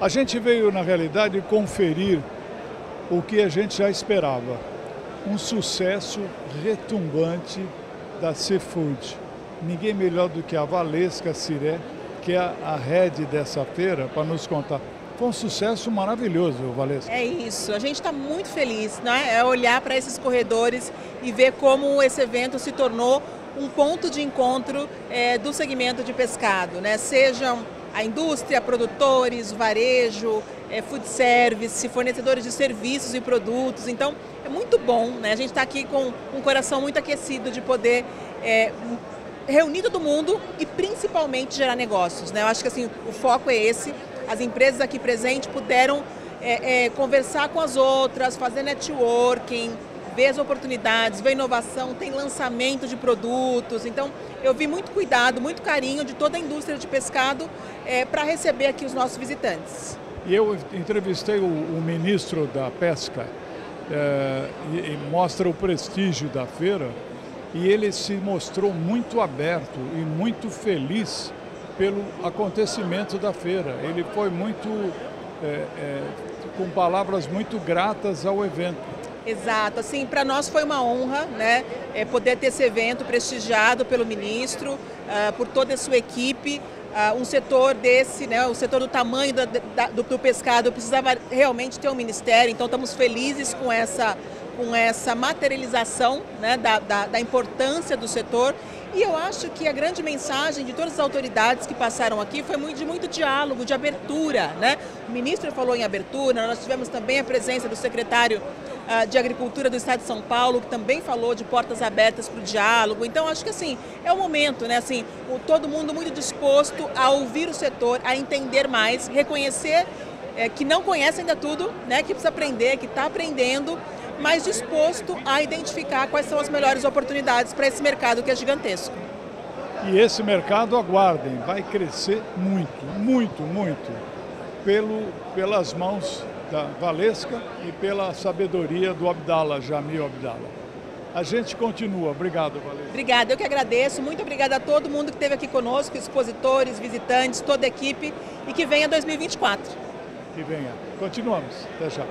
A gente veio, na realidade, conferir o que a gente já esperava. Um sucesso retumbante da Seafood. Ninguém melhor do que a Valesca Ciré, que é a head dessa feira, para nos contar. Foi um sucesso maravilhoso, Valesca. É isso, a gente está muito feliz, né? É olhar para esses corredores e ver como esse evento se tornou um ponto de encontro é, do segmento de pescado, né? Sejam a indústria, produtores, varejo, é, food service, fornecedores de serviços e produtos. Então, é muito bom, né? A gente está aqui com um coração muito aquecido de poder é, reunir todo mundo e principalmente gerar negócios, né? Eu acho que assim, o foco é esse. As empresas aqui presentes puderam é, é, conversar com as outras, fazer networking, ver as oportunidades, ver inovação, tem lançamento de produtos. Então, eu vi muito cuidado, muito carinho de toda a indústria de pescado é, para receber aqui os nossos visitantes. E eu entrevistei o, o ministro da Pesca é, e, e mostra o prestígio da feira e ele se mostrou muito aberto e muito feliz pelo acontecimento da feira. Ele foi muito é, é, com palavras muito gratas ao evento. Exato, assim, para nós foi uma honra, né, é, poder ter esse evento prestigiado pelo ministro, uh, por toda a sua equipe. Uh, um setor desse, né, o setor do tamanho da, da, do, do, pescado, precisava realmente ter um ministério, então estamos felizes com essa, com essa materialização né, da, da, da importância do setor e eu acho que a grande mensagem de todas as autoridades que passaram aqui foi de muito diálogo, de abertura. Né? O ministro falou em abertura, nós tivemos também a presença do secretário de Agricultura do Estado de São Paulo, que também falou de portas abertas para o diálogo. Então, acho que assim, é o momento, né? Assim, o, todo mundo muito disposto a ouvir o setor, a entender mais, reconhecer é, que não conhece ainda tudo, né? que precisa aprender, que está aprendendo mas disposto a identificar quais são as melhores oportunidades para esse mercado que é gigantesco. E esse mercado, aguardem, vai crescer muito, muito, muito, pelo, pelas mãos da Valesca e pela sabedoria do Abdala, Jamil Abdala. A gente continua. Obrigado, Valesca. Obrigada, eu que agradeço. Muito obrigada a todo mundo que esteve aqui conosco, expositores, visitantes, toda a equipe e que venha 2024. Que venha. Continuamos. Até já.